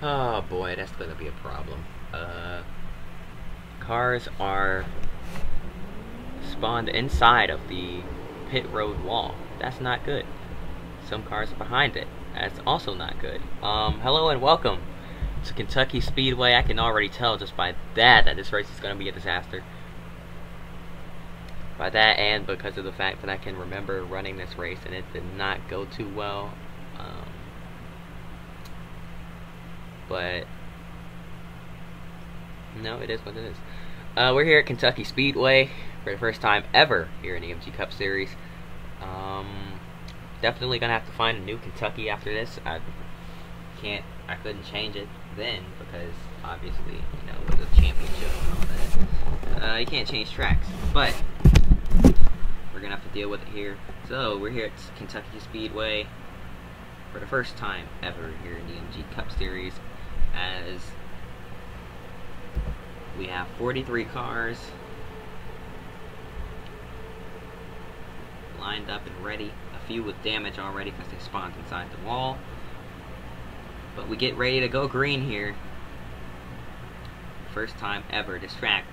Oh boy, that's gonna be a problem. Uh, cars are spawned inside of the pit road wall. That's not good. Some cars are behind it. That's also not good. Um, hello and welcome to Kentucky Speedway. I can already tell just by that that this race is gonna be a disaster. By that and because of the fact that I can remember running this race and it did not go too well. Um, but no, it is what it is. Uh, we're here at Kentucky Speedway for the first time ever here in the MG Cup Series. Um, definitely gonna have to find a new Kentucky after this. I can't, I couldn't change it then because obviously, you know, with the championship and all that, uh, you can't change tracks. But we're gonna have to deal with it here. So we're here at Kentucky Speedway for the first time ever here in the MG Cup Series as we have 43 cars lined up and ready. A few with damage already because they spawned inside the wall. But we get ready to go green here. First time ever. This track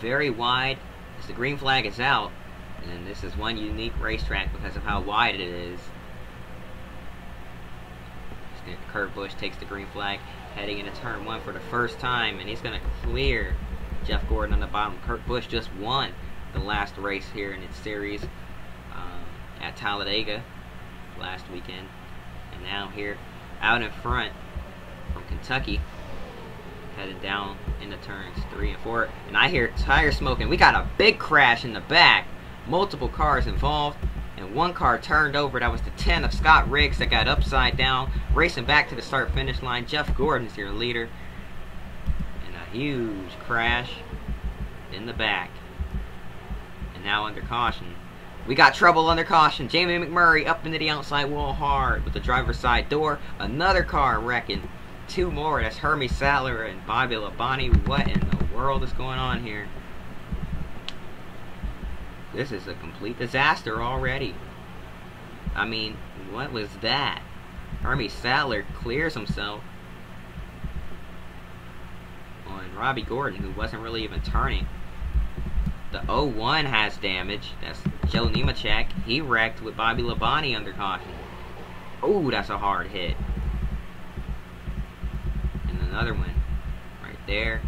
very wide as the green flag is out. And this is one unique racetrack because of how wide it is. Kurt Busch takes the green flag, heading into turn one for the first time, and he's going to clear Jeff Gordon on the bottom. Kurt Busch just won the last race here in its series um, at Talladega last weekend. And now here, out in front from Kentucky, headed down into turns three and four. And I hear tire smoking. We got a big crash in the back. Multiple cars involved. And one car turned over. That was the 10 of Scott Riggs that got upside down. Racing back to the start finish line. Jeff Gordon's your leader. And a huge crash in the back. And now under caution. We got trouble under caution. Jamie McMurray up into the outside wall hard with the driver's side door. Another car wrecking. Two more. That's Hermie Sadler and Bobby Labonte. What in the world is going on here? This is a complete disaster already. I mean, what was that? Hermie Sadler clears himself on Robby Gordon, who wasn't really even turning. The 01 has damage. That's Joe Nemechek. He wrecked with Bobby Labonte under caution. Oh, that's a hard hit. And another one right there.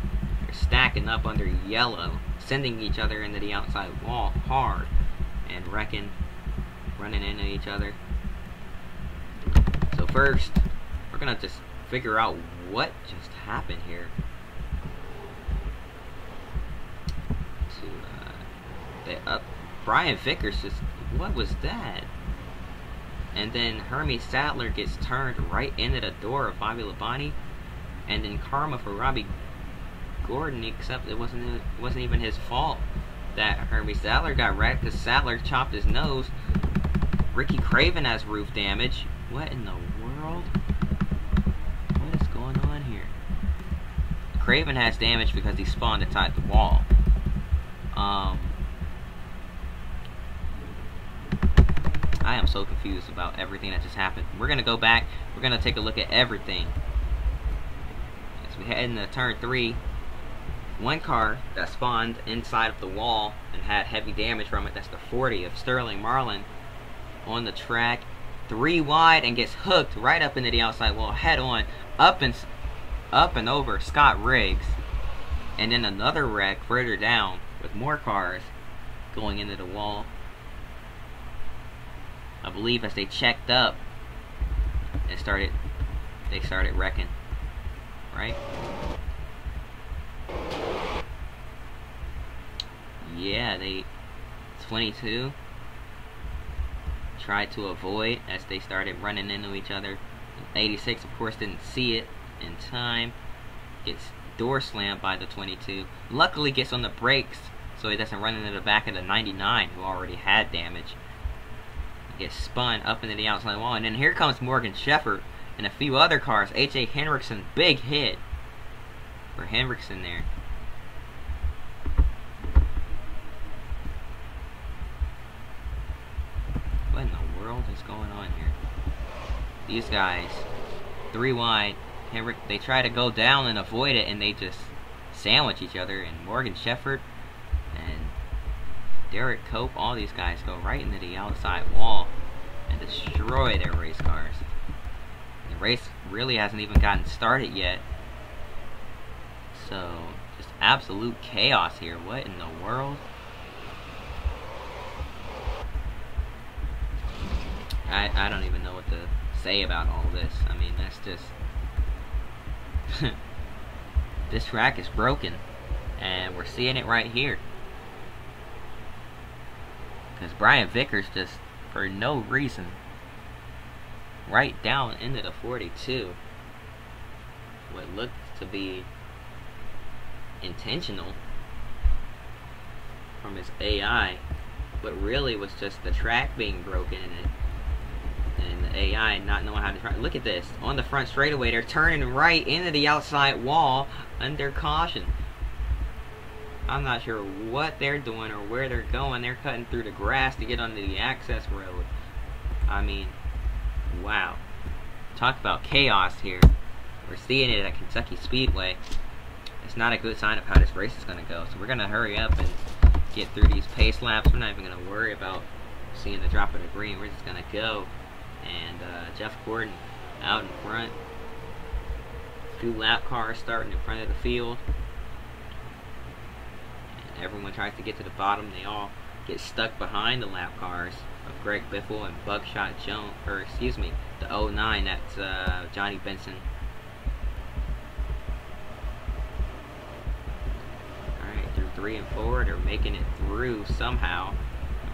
They're stacking up under yellow sending each other into the outside wall hard and wrecking, running into each other. So first, we're gonna just figure out what just happened here. To uh, the uh, Brian Vickers just what was that? And then Hermie Sadler gets turned right into the door of Bobby Labonte, and then karma for Robby Gordon, except it wasn't wasn't even his fault that Hermie Sadler got wrecked because Sadler chopped his nose. Ricky Craven has roof damage. What in the world? What is going on here? Craven has damage because he spawned inside the wall. Um, I am so confused about everything that just happened. We're gonna go back. We're gonna take a look at everything. As we head into turn three, one car that spawned inside of the wall and had heavy damage from it, that's the 40 of Sterling Marlin on the track, three wide and gets hooked right up into the outside wall, head on, up and up and over Scott Riggs. And then another wreck further down with more cars going into the wall. I believe as they checked up, they started they started wrecking. Right? Yeah, they 22 tried to avoid as they started running into each other. 86, of course, didn't see it in time. Gets door slammed by the 22. Luckily, gets on the brakes so he doesn't run into the back of the 99 who already had damage. Gets spun up into the outside wall, and then here comes Morgan Shepherd and a few other cars. H.A. Hendrickson, big hit for Hendrickson there. what in the world is going on here? These guys, three wide, they try to go down and avoid it, and they just sandwich each other. And Morgan Shepherd and Derek Cope, all these guys go right into the outside wall and destroy their race cars. The race really hasn't even gotten started yet. So, just absolute chaos here. What in the world? I, I don't even know what to say about all this. I mean, that's just... this track is broken. And we're seeing it right here. Because Brian Vickers just, for no reason, right down into the 42. What looked to be intentional from his AI, but really was just the track being broken in it and the AI not knowing how to try. Look at this. On the front straightaway, they're turning right into the outside wall under caution. I'm not sure what they're doing or where they're going. They're cutting through the grass to get onto the access road. I mean, wow. Talk about chaos here. We're seeing it at Kentucky Speedway. It's not a good sign of how this race is going to go. So we're going to hurry up and get through these pace laps. We're not even going to worry about seeing the drop of the green. We're just going to go and uh, Jeff Gordon out in front. Two lap cars starting in front of the field. And everyone tries to get to the bottom. They all get stuck behind the lap cars of Greg Biffle and Buckshot Jones, or excuse me, the 09, that's uh, Johnny Benson. Alright, through three and four, they're making it through somehow.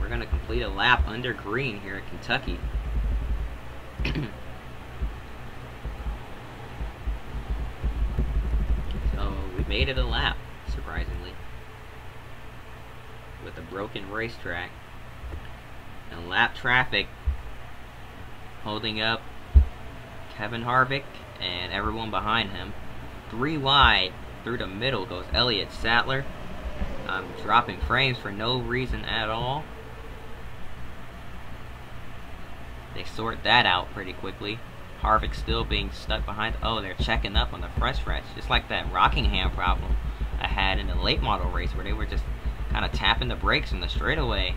We're going to complete a lap under green here at Kentucky. so we made it a lap, surprisingly. With a broken racetrack. And lap traffic holding up Kevin Harvick and everyone behind him. Three wide through the middle goes Elliott Sadler. Um, dropping frames for no reason at all. They sort that out pretty quickly. Harvick still being stuck behind. Oh, they're checking up on the fresh fresh. Just like that Rockingham problem I had in the late model race where they were just kind of tapping the brakes in the straightaway.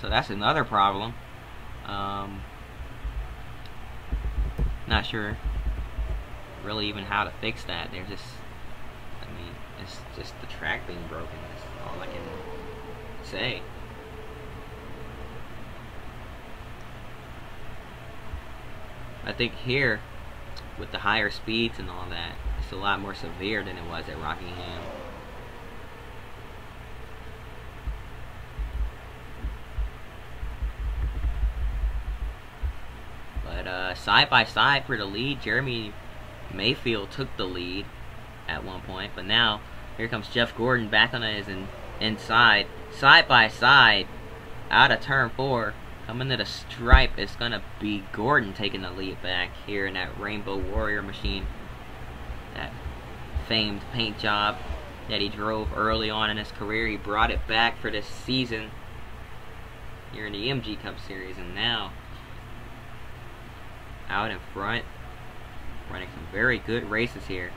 So that's another problem. Um, not sure really even how to fix that. They're just, I mean, it's just the track being broken. That's all I can say. I think here, with the higher speeds and all that, it's a lot more severe than it was at Rockingham. But uh, side by side for the lead, Jeremy Mayfield took the lead at one point, but now here comes Jeff Gordon back on his in, inside, side by side, out of turn four. Coming to the stripe it's going to be Gordon taking the lead back here in that Rainbow Warrior machine. That famed paint job that he drove early on in his career. He brought it back for this season here in the MG Cup Series. And now, out in front, running some very good races here.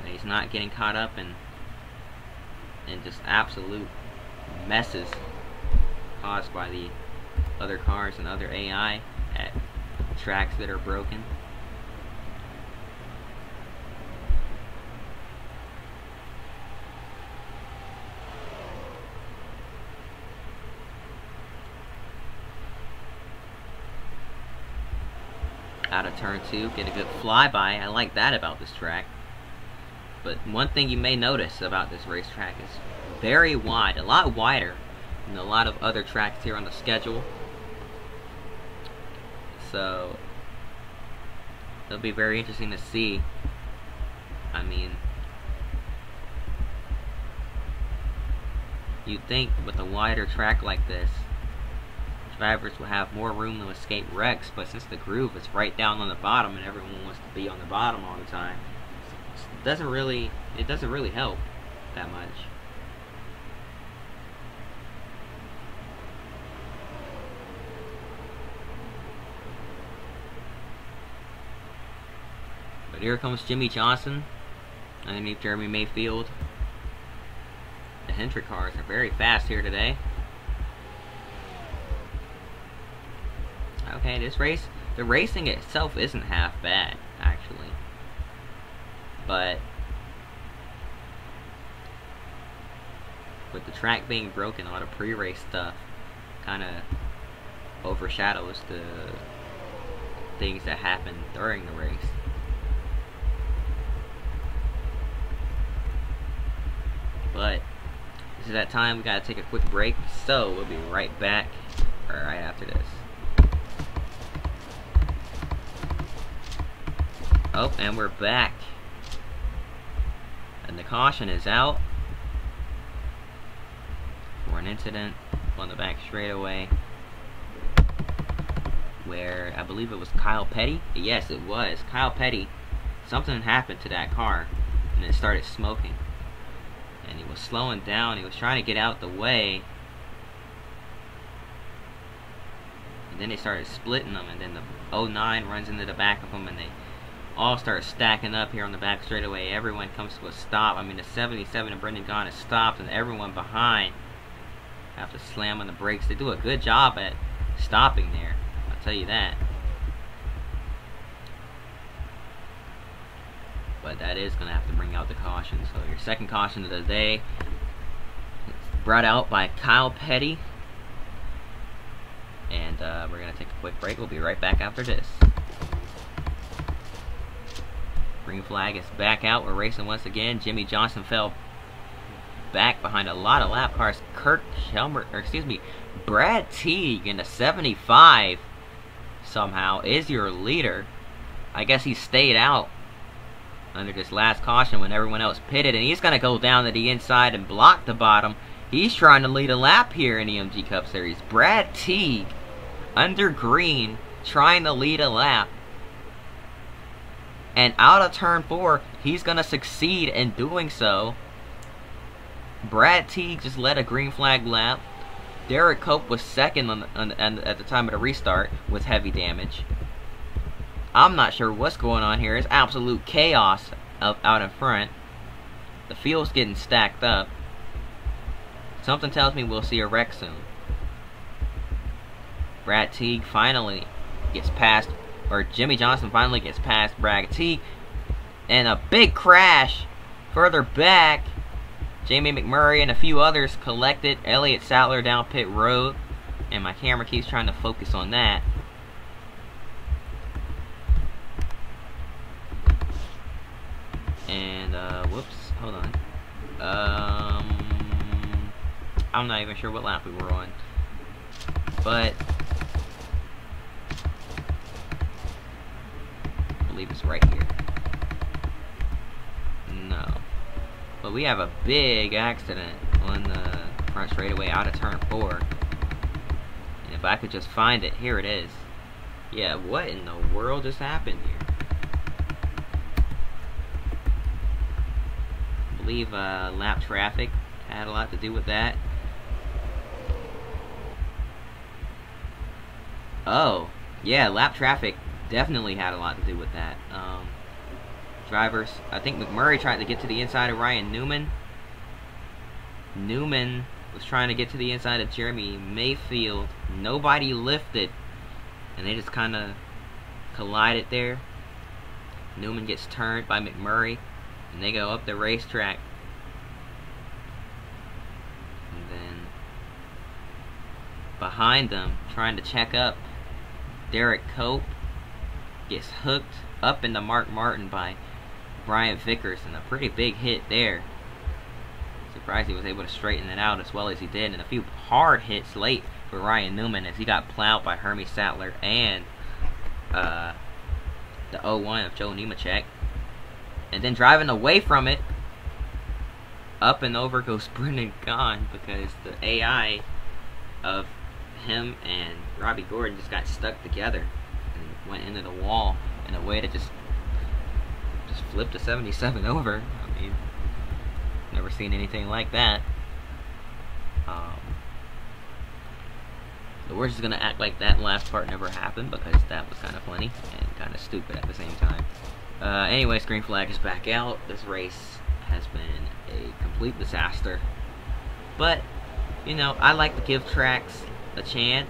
And he's not getting caught up in, in just absolute messes caused by the other cars and other AI at tracks that are broken. Out of turn two, get a good flyby. I like that about this track. But one thing you may notice about this racetrack is very wide, a lot wider than a lot of other tracks here on the schedule. So it'll be very interesting to see. I mean, you'd think with a wider track like this, drivers will have more room to escape wrecks, but since the groove is right down on the bottom and everyone wants to be on the bottom all the time, it doesn't really it doesn't really help that much. But here comes Jimmie Johnson underneath Jeremy Mayfield. The Hendrick cars are very fast here today. Okay, this race, the racing itself isn't half bad, actually. But with the track being broken, a lot of pre-race stuff kind of overshadows the things that happen during the race. But this is that time we gotta take a quick break, so we'll be right back right after this. Oh, and we're back. And the caution is out for an incident on the back straightaway where I believe it was Kyle Petty. Yes, it was. Kyle Petty. Something happened to that car and it started smoking. And he was slowing down. He was trying to get out the way. And then they started splitting them and then the 09 runs into the back of them and they all start stacking up here on the back straightaway. Everyone comes to a stop. I mean, the 77 and Brendan Gaughan is stopped, and everyone behind have to slam on the brakes. They do a good job at stopping there. I'll tell you that. But that is going to have to bring out the caution. So your second caution of the day brought out by Kyle Petty. And uh, we're going to take a quick break. We'll be right back after this. Green flag is back out. We're racing once again. Jimmie Johnson fell back behind a lot of lap cars. Kirk Helmer, or excuse me, Brad Teague in the 75 somehow is your leader. I guess he stayed out under this last caution when everyone else pitted, and he's going to go down to the inside and block the bottom. He's trying to lead a lap here in the MG Cup Series. Brad Teague under green trying to lead a lap. And out of turn four, he's going to succeed in doing so. Brad Teague just led a green flag lap. Derek Cope was second on, on, on, at the time of the restart with heavy damage. I'm not sure what's going on here. It's absolute chaos out, out in front. The field's getting stacked up. Something tells me we'll see a wreck soon. Brad Teague finally gets past or Jimmie Johnson finally gets past Brad Teague, and a big crash further back. Jamie McMurray and a few others collected. Elliott Sadler down pit road, and my camera keeps trying to focus on that. And, uh, whoops, hold on. Um, I'm not even sure what lap we were on. But, I believe it's right here. No. But we have a big accident on the front straightaway out of turn 4. And if I could just find it, here it is. Yeah, what in the world just happened here? I believe uh, lap traffic had a lot to do with that. Oh, yeah, lap traffic definitely had a lot to do with that. Um, drivers, I think McMurray tried to get to the inside of Ryan Newman. Newman was trying to get to the inside of Jeremy Mayfield. Nobody lifted, and they just kind of collided there. Newman gets turned by McMurray, and they go up the racetrack. And then behind them, trying to check up, Derek Cope gets hooked up into Mark Martin by Brian Vickers, and a pretty big hit there. Surprised he was able to straighten it out as well as he did, and a few hard hits late for Ryan Newman as he got plowed by Hermie Sadler and uh, the 01 of Joe Nemechek. And then driving away from it, up and over goes Brendan Gaughan because the AI of him and Robby Gordon just got stuck together and went into the wall in a way that just just flipped a 77 over. I mean, never seen anything like that. Um, we're just gonna act like that last part never happened because that was kind of funny and kind of stupid at the same time. Uh, anyways, green flag is back out. This race has been a complete disaster. But, you know, I like to give tracks a chance.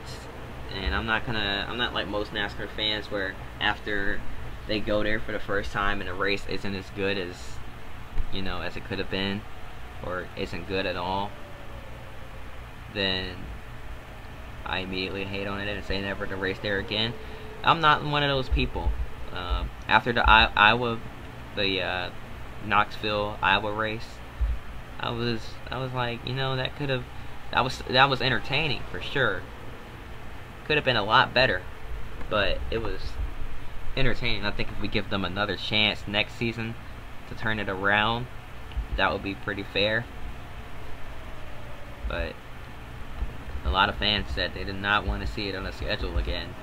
And I'm not gonna, I'm not like most NASCAR fans where after they go there for the first time and the race isn't as good as, you know, as it could have been, or isn't good at all, then I immediately hate on it and say never to race there again. I'm not one of those people. Uh, after the I Iowa, the uh, Knoxville Iowa race, I was I was like, you know, that could have that was that was entertaining for sure. Could have been a lot better, but it was entertaining. I think if we give them another chance next season to turn it around, that would be pretty fair. But a lot of fans said they did not want to see it on the schedule again.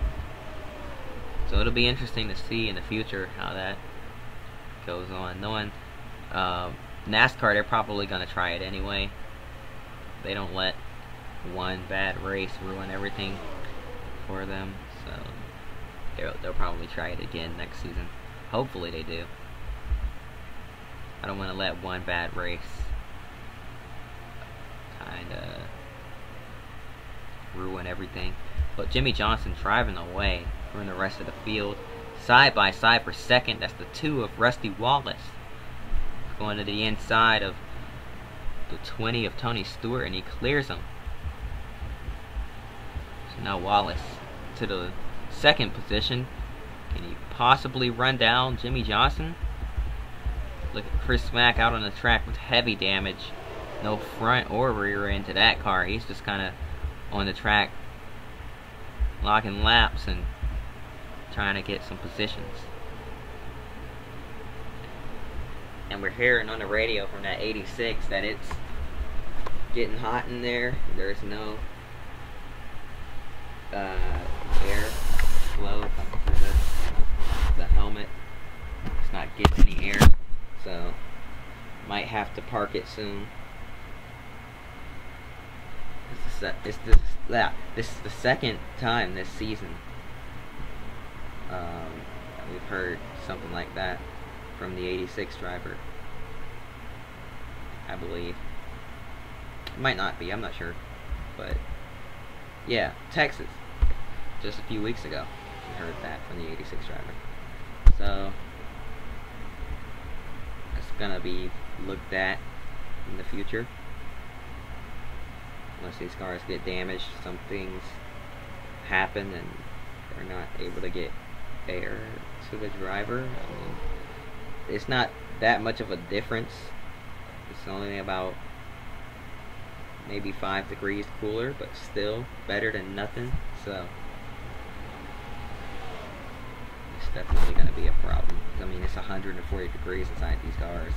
So it'll be interesting to see in the future how that goes on. Knowing uh, NASCAR, they're probably going to try it anyway. They don't let one bad race ruin everything for them. So they'll, they'll probably try it again next season. Hopefully they do. I don't want to let one bad race kind of ruin everything. But Jimmie Johnson driving away from the rest of the field. Side by side for second. That's the two of Rusty Wallace. Going to the inside of the 20 of Tony Stewart and he clears him. So now Wallace to the second position. Can he possibly run down Jimmie Johnson? Look at Chris Smack out on the track with heavy damage. No front or rear end to that car. He's just kind of on the track locking laps and trying to get some positions. And we're hearing on the radio from that 86 that it's getting hot in there. There's no uh, air flow through the, the helmet. It's not getting any air. So, might have to park it soon. This is, this, yeah, this is the second time this season um, we've heard something like that from the 86 driver. I believe. might not be, I'm not sure. But, yeah, Texas. Just a few weeks ago, we heard that from the 86 driver. So, it's gonna be looked at in the future. Once these cars get damaged, some things happen and they're not able to get air to the driver. I mean, it's not that much of a difference. It's only about maybe 5 degrees cooler, but still better than nothing. So, it's definitely going to be a problem. I mean, it's 140 degrees inside these cars.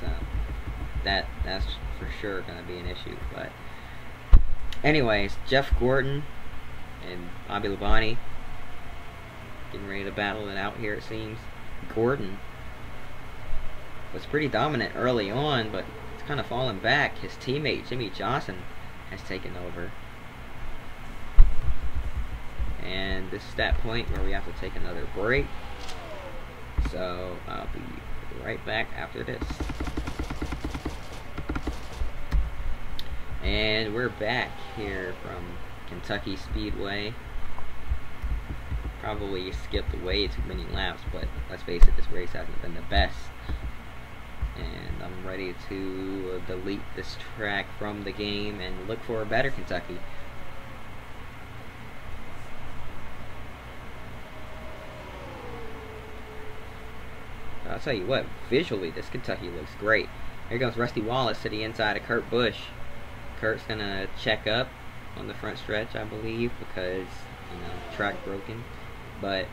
So, that that's for sure going to be an issue. But, anyways, Jeff Gordon and Bobby Labonte getting ready to battle it out here, it seems. Gordon was pretty dominant early on, but it's kind of fallen back. His teammate, Jimmie Johnson, has taken over. And this is that point where we have to take another break. So I'll be right back after this. And we're back here from Kentucky Speedway probably skipped way too many laps, but let's face it, this race hasn't been the best. And I'm ready to delete this track from the game and look for a better Kentucky. I'll tell you what, visually this Kentucky looks great. Here goes Rusty Wallace to the inside of Kurt Busch. Kurt's gonna check up on the front stretch, I believe, because, you know, track broken but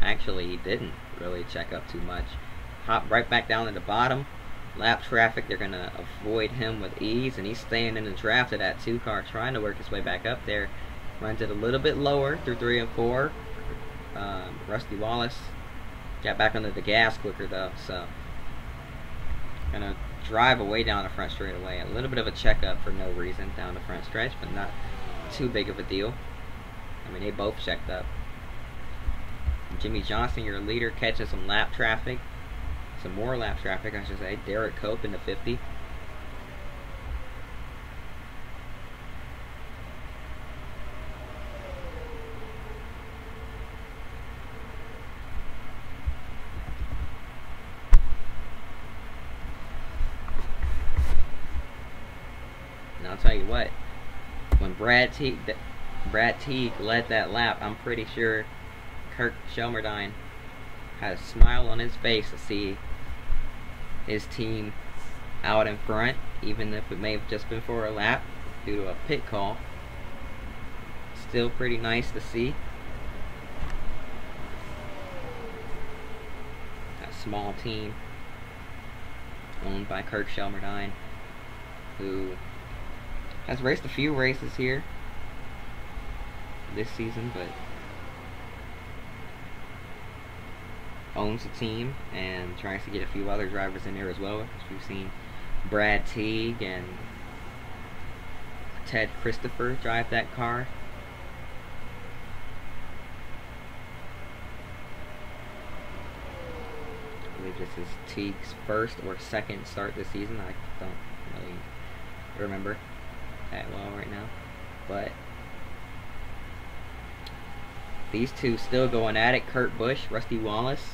actually he didn't really check up too much. Hop right back down to the bottom. Lap traffic, they're going to avoid him with ease, and he's staying in the draft of that two car, trying to work his way back up there. Runs it a little bit lower through three and four. Um, Rusty Wallace got back under the gas quicker though, so gonna drive away down the front straightaway. A little bit of a checkup for no reason down the front stretch, but not too big of a deal. I mean, they both checked up. Jimmie Johnson, your leader, catching some lap traffic. Some more lap traffic, I should say. Derek Cope in the 50. And I'll tell you what, when Brad Teague, Brad Teague led that lap, I'm pretty sure Kirk Shelmerdine had a smile on his face to see his team out in front, even if it may have just been for a lap due to a pit call. Still pretty nice to see. A small team owned by Kirk Shelmerdine, who has raced a few races here this season, but owns the team and tries to get a few other drivers in there as well. As we've seen Brad Teague and Ted Christopher drive that car. I believe this is Teague's first or second start this season. I don't really remember that well right now. But these two still going at it. Kurt Busch, Rusty Wallace.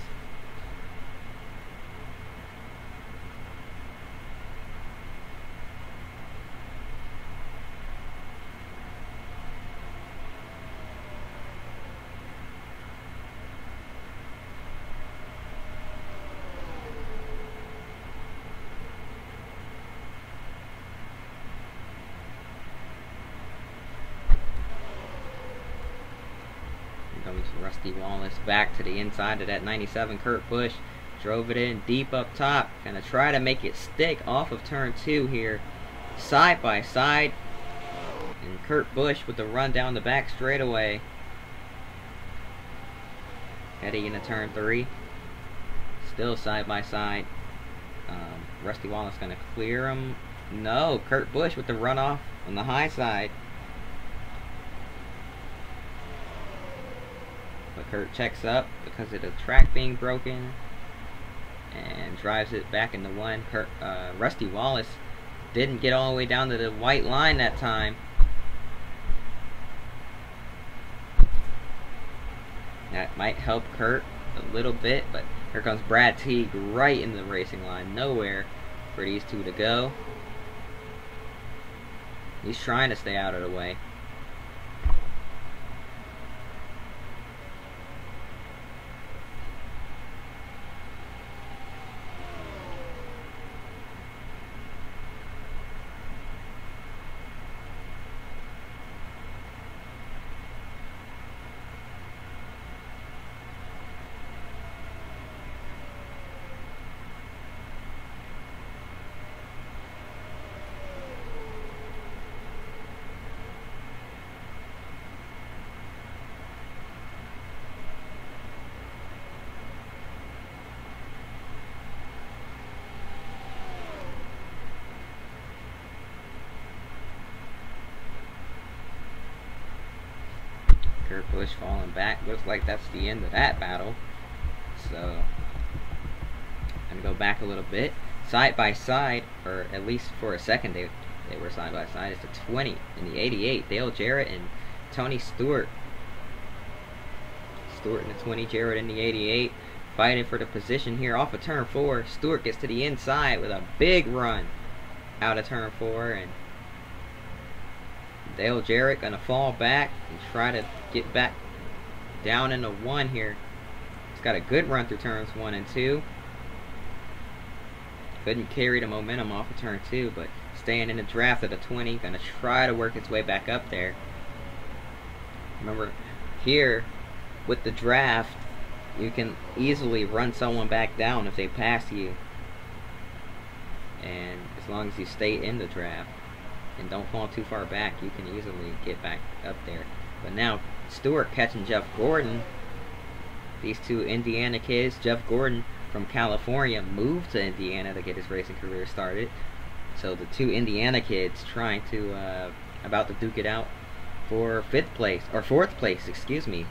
Rusty Wallace back to the inside of that 97 Kurt Busch. Drove it in deep up top. Gonna try to make it stick off of turn two here. Side by side. And Kurt Busch with the run down the back straightaway. Heading into turn three. Still side by side. Um, Rusty Wallace gonna clear him. No, Kurt Busch with the runoff on the high side. Kurt checks up because of the track being broken and drives it back into one. Kurt, uh, Rusty Wallace didn't get all the way down to the white line that time. That might help Kurt a little bit, but here comes Brad Teague right in the racing line. Nowhere for these two to go. He's trying to stay out of the way. Kurt falling back. Looks like that's the end of that battle. So, I'm going to go back a little bit. Side by side, or at least for a second they, they were side by side. It's the 20 in the 88. Dale Jarrett and Tony Stewart. Stewart in the 20, Jarrett in the 88. Fighting for the position here off of turn 4. Stewart gets to the inside with a big run out of turn 4 and Dale Jarrett gonna fall back and try to get back down into one here. He's got a good run through turns one and two. Couldn't carry the momentum off of turn two, but staying in the draft at the 20, gonna try to work its way back up there. Remember, here with the draft, you can easily run someone back down if they pass you. And as long as you stay in the draft and don't fall too far back, you can easily get back up there. But now, Stewart catching Jeff Gordon. These two Indiana kids, Jeff Gordon from California moved to Indiana to get his racing career started. So the two Indiana kids trying to uh, about to duke it out for fifth place or fourth place, excuse me.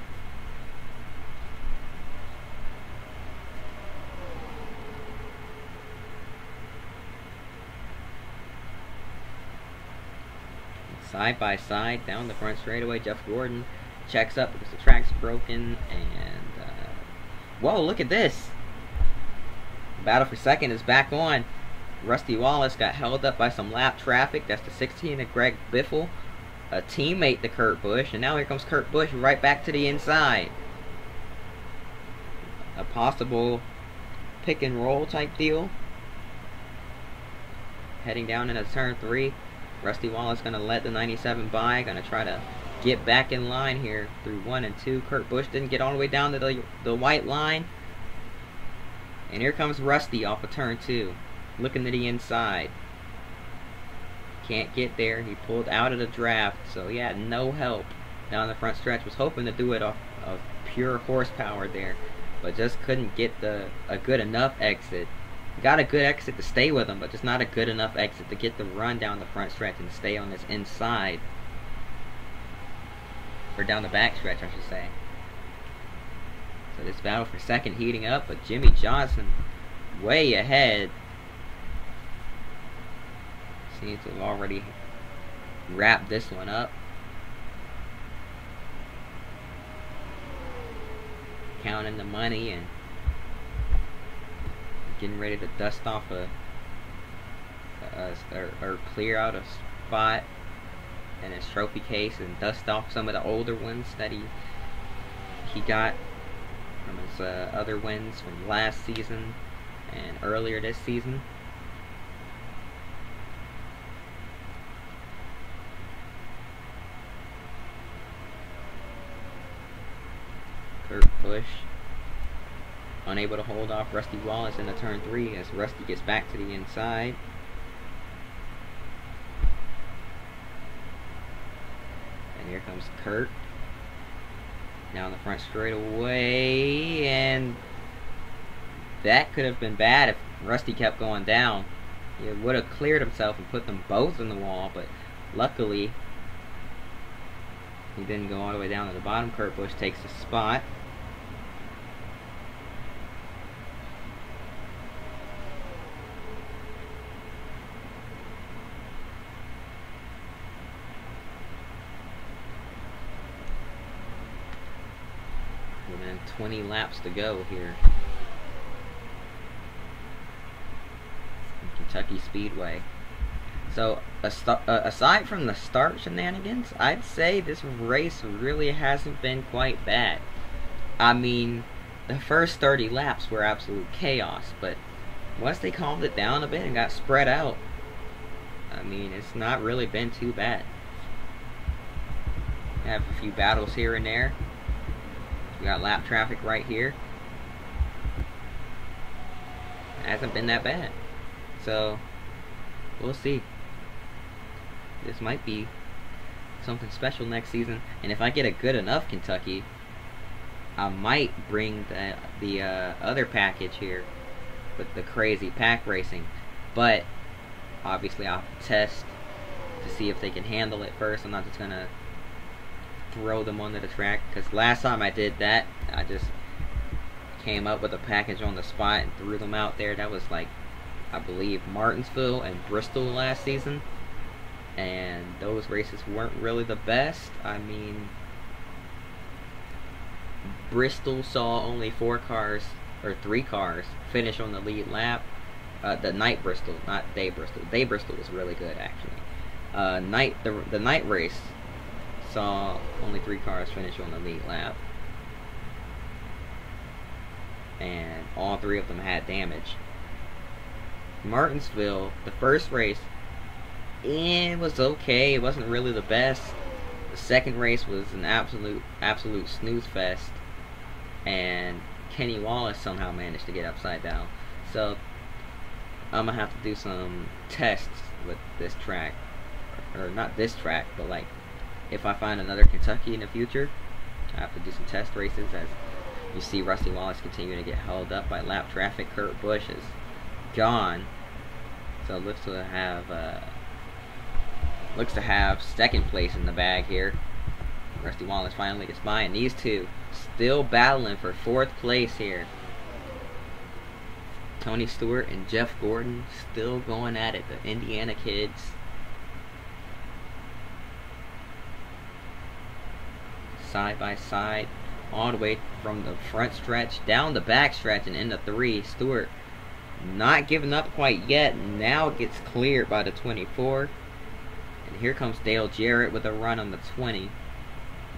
Side by side down the front straightaway, Jeff Gordon checks up because the track's broken. And, uh, whoa, look at this. Battle for second is back on. Rusty Wallace got held up by some lap traffic. That's the 16 of Greg Biffle, a teammate to Kurt Busch. And now here comes Kurt Busch right back to the inside. A possible pick and roll type deal. Heading down into turn three. Rusty Wallace going to let the 97 by. Going to try to get back in line here through one and two. Kurt Busch didn't get all the way down to the, the white line. And here comes Rusty off of turn two. Looking to the inside. Can't get there. He pulled out of the draft, so he had no help down the front stretch. Was hoping to do it off of pure horsepower there, but just couldn't get the a good enough exit. Got a good exit to stay with him, but just not a good enough exit to get the run down the front stretch and stay on this inside. Or down the back stretch, I should say. So this battle for second heating up, but Jimmie Johnson way ahead. Seems to have already wrapped this one up. Counting the money and getting ready to dust off a, a, or, or clear out a spot in his trophy case and dust off some of the older ones that he he got from his uh, other wins from last season and earlier this season. Kurt Busch unable to hold off Rusty Wallace in the turn three as Rusty gets back to the inside. And here comes Kurt down the front straightaway, and that could have been bad if Rusty kept going down. He would have cleared himself and put them both in the wall, but luckily he didn't go all the way down to the bottom. Kurt Busch takes the spot. And 20 laps to go here. Kentucky Speedway. So, uh, aside from the start shenanigans, I'd say this race really hasn't been quite bad. I mean, the first 30 laps were absolute chaos, but once they calmed it down a bit and got spread out, I mean, it's not really been too bad. Have a few battles here and there. We got lap traffic right here. It hasn't been that bad. So, we'll see. This might be something special next season. And if I get a good enough Kentucky, I might bring the, the uh, other package here with the crazy pack racing. But, obviously I'll test to see if they can handle it first. I'm not just going to throw them onto the track. Because last time I did that, I just came up with a package on the spot and threw them out there. That was like, I believe, Martinsville and Bristol last season. And those races weren't really the best. I mean, Bristol saw only four cars, or three cars, finish on the lead lap. Uh, the night Bristol, not day Bristol. Day Bristol was really good, actually. Uh, night the the night race saw only three cars finish on the lead lap. And all three of them had damage. Martinsville, the first race, it was okay. It wasn't really the best. The second race was an absolute, absolute snooze fest. And Kenny Wallace somehow managed to get upside down. So, I'm to have to do some tests with this track. Or not this track, but like if I find another Kentucky in the future, I have to do some test races as you see Rusty Wallace continuing to get held up by lap traffic. Kurt Busch is gone. So looks to have uh, looks to have second place in the bag here. Rusty Wallace finally gets by, and these two still battling for fourth place here. Tony Stewart and Jeff Gordon still going at it. The Indiana kids side by side, all the way from the front stretch down the back stretch and into three. Stewart not giving up quite yet. Now gets cleared by the 24. And here comes Dale Jarrett with a run on the 20.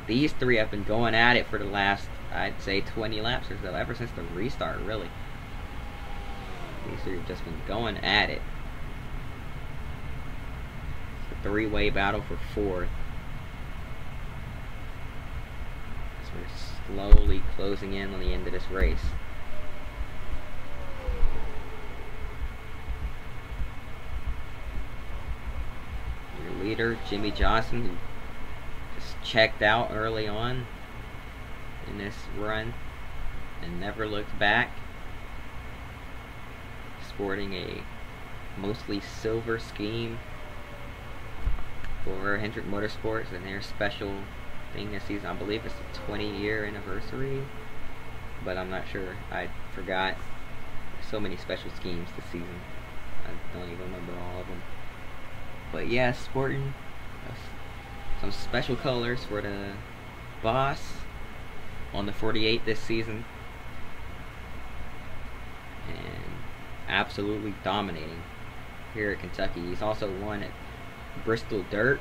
These three have been going at it for the last, I'd say, 20 laps or so, ever since the restart, really. These three have just been going at it. It's a three-way battle for fourth. As we're slowly closing in on the end of this race. Your leader, Jimmie Johnson, just checked out early on in this run and never looked back sporting a mostly silver scheme for Hendrick Motorsports and their special thing this season. I believe it's the 20 year anniversary, but I'm not sure. I forgot. So many special schemes this season. I don't even remember all of them. But yeah, sporting some special colors for the boss on the 48 this season. And absolutely dominating here at Kentucky. He's also won at Bristol Dirt.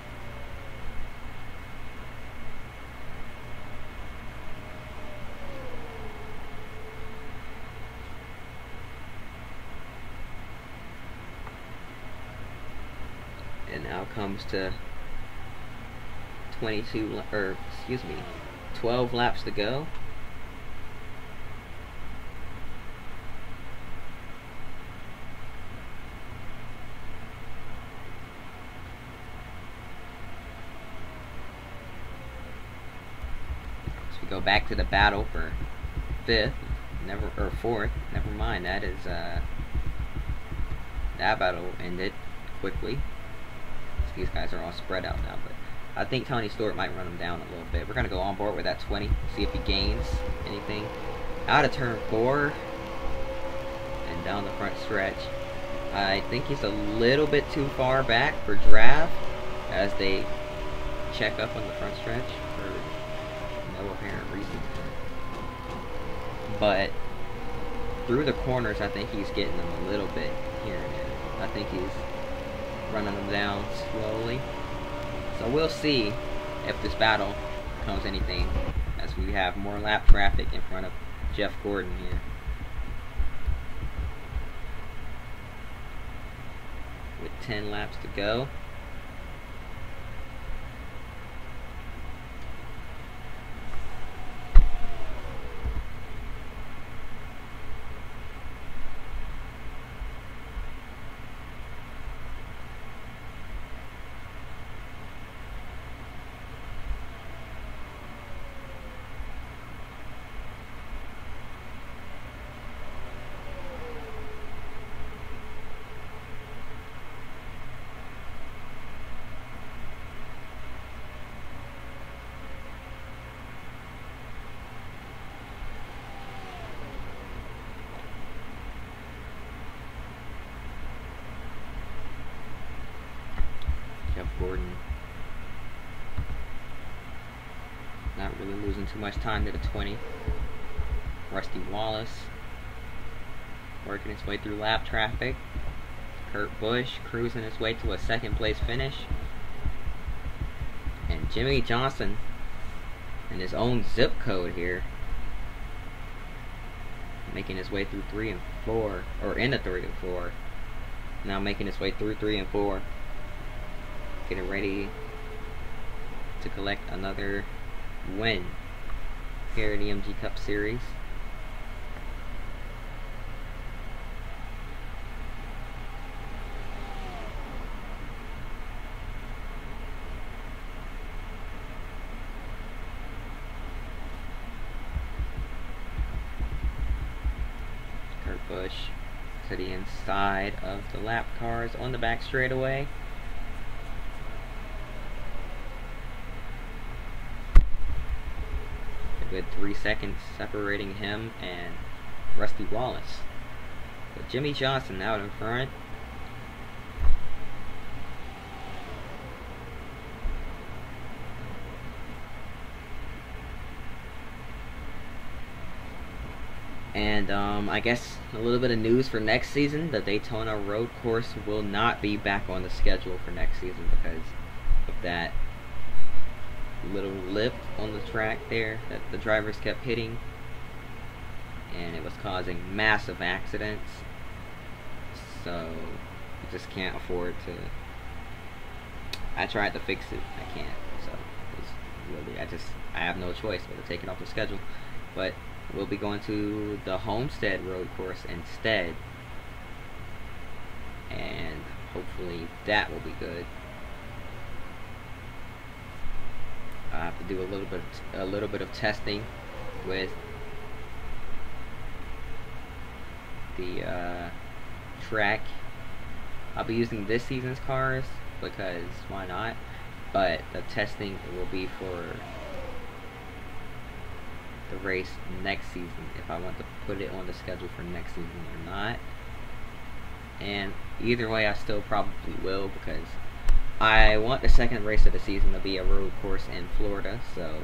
And to 22, or excuse me, 12 laps to go. So we go back to the battle for fifth, never or fourth. Never mind. That is uh, that battle ended quickly. These guys are all spread out now, but I think Tony Stewart might run them down a little bit. We're gonna go on board with that 20, see if he gains anything. Out of turn four and down the front stretch. I think he's a little bit too far back for draft as they check up on the front stretch for no apparent reason. But through the corners, I think he's getting them a little bit here and there. I think he's running them down slowly. So we'll see if this battle becomes anything as we have more lap traffic in front of Jeff Gordon here. With 10 laps to go. Gordon. Not really losing too much time to the 20. Rusty Wallace working his way through lap traffic. Kurt Busch cruising his way to a second place finish. And Jimmie Johnson in his own zip code here. Making his way through 3 and 4. Or in into 3 and 4. Now making his way through 3 and 4 getting ready to collect another win here the MG Cup Series. Kurt Busch to the inside of the lap cars on the back straightaway. Had three seconds separating him and Rusty Wallace. But Jimmie Johnson out in front. And um, I guess a little bit of news for next season. The Daytona Road Course will not be back on the schedule for next season because of that little lip on the track there that the drivers kept hitting, and it was causing massive accidents. So you just can't afford to. I tried to fix it. I can't. So it's really, I just I have no choice but to take it off the schedule. But we'll be going to the Homestead Road Course instead. And hopefully that will be good. I have to do a little bit a little bit of testing with the uh, track. I'll be using this season's cars because why not? But the testing will be for the race next season if I want to put it on the schedule for next season or not. And either way, I still probably will because I want the second race of the season to be a road course in Florida. So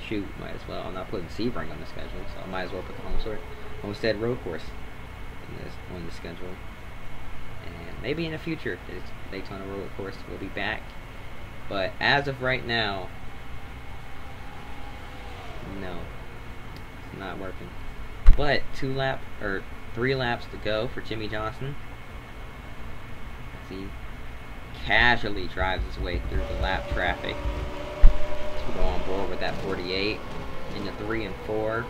shoot, might as well. I'm not putting Sebring on the schedule, so I might as well put the Homestead, Homestead Road Course this, on the schedule. And maybe in the future, Daytona Road Course will be back. But as of right now, no. It's not working. But two lap or three laps to go for Jimmie Johnson. As he casually drives his way through the lap traffic. Let's go on board with that 48 in the 3 and 4.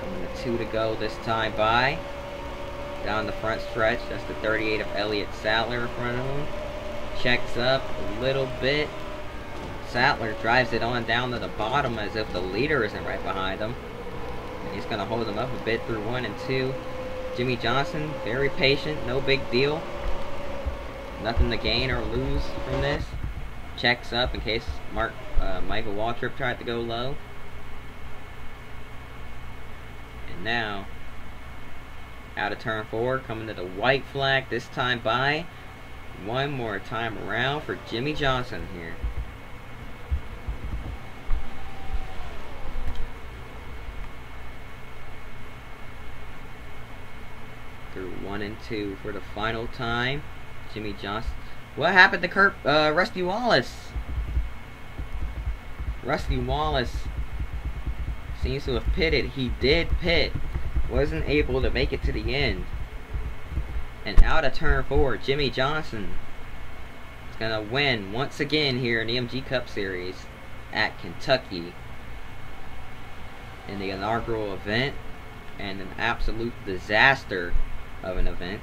Coming to 2 to go this time by. Down the front stretch, that's the 38 of Elliott Sadler in front of him. Checks up a little bit. Sadler drives it on down to the bottom as if the leader isn't right behind him. And he's going to hold him up a bit through 1 and 2. Jimmie Johnson, very patient, no big deal. Nothing to gain or lose from this. Checks up in case Mark uh, Michael Waltrip tried to go low. And now, out of turn four, coming to the white flag, this time by. One more time around for Jimmie Johnson here. Two for the final time. Jimmie Johnson. What happened to Kurt, uh, Rusty Wallace? Rusty Wallace seems to have pitted. He did pit. Wasn't able to make it to the end. And out of turn four, Jimmie Johnson is going to win once again here in the MG Cup Series at Kentucky in the inaugural event and an absolute disaster of an event.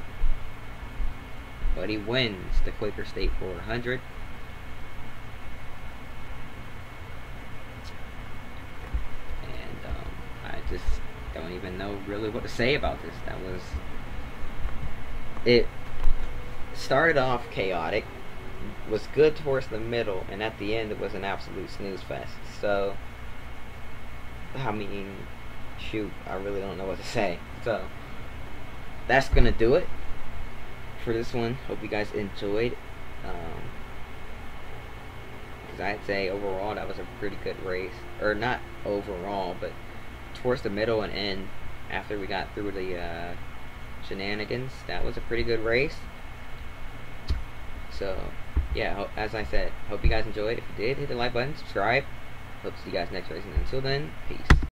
But he wins the Quaker State 400. And um, I just don't even know really what to say about this. That was it started off chaotic, was good towards the middle, and at the end it was an absolute snooze fest. So, I mean, shoot, I really don't know what to say. So, that's gonna do it for this one. Hope you guys enjoyed. Um, because I'd say overall that was a pretty good race, or not overall, but towards the middle and end after we got through the uh, shenanigans. That was a pretty good race. So, yeah, as I said, hope you guys enjoyed. If you did, hit the like button, subscribe. Hope to see you guys next race. And until then, peace.